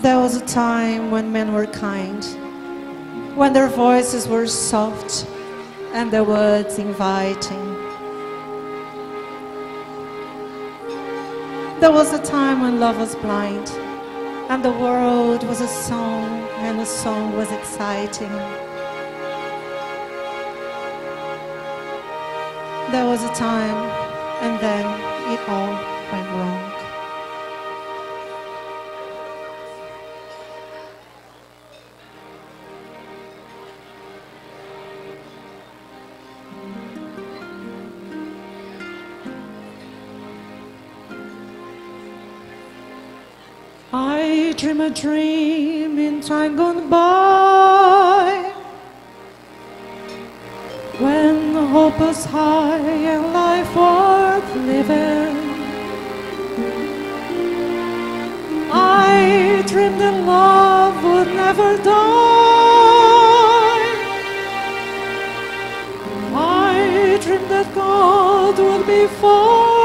There was a time when men were kind, when their voices were soft and their words inviting. There was a time when love was blind and the world was a song and the song was exciting. There was a time and then it all I dream a dream in time gone by when hope was high and life worth living. I dreamed that love would never die. I dreamed that God would be forgiven.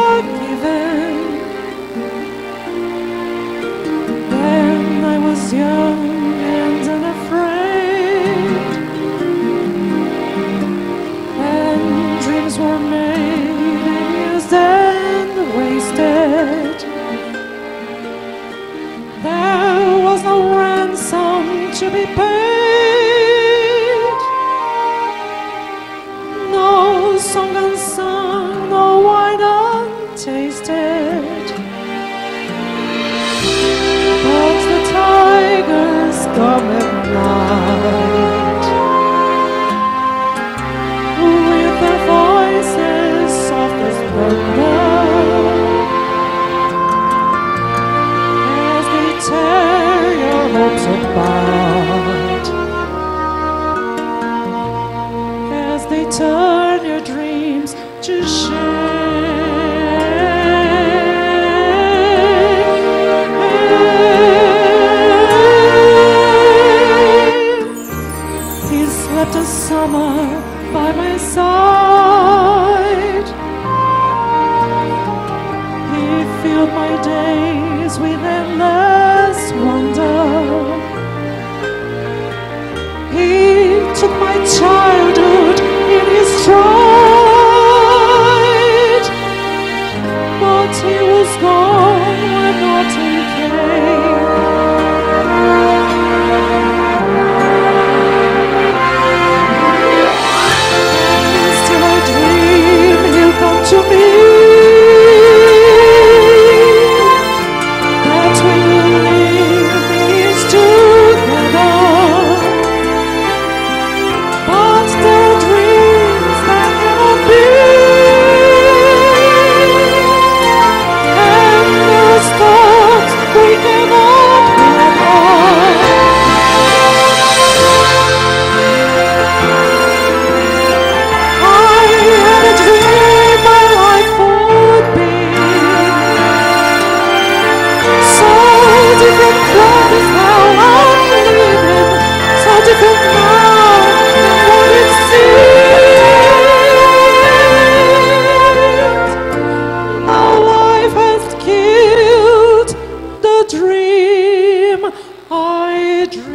To be paid, no song unsung, no wine untasted. But the tigers come at night. With their voices soft as thunder as they tear your hopes apart He took my childhood in his stride. But he was gone dream I dreamed.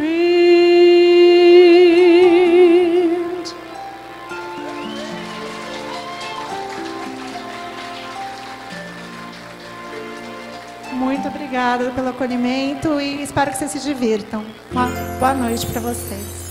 Muito obrigada pelo acolhimento e espero que vocês se divirtam. Uma boa noite para vocês.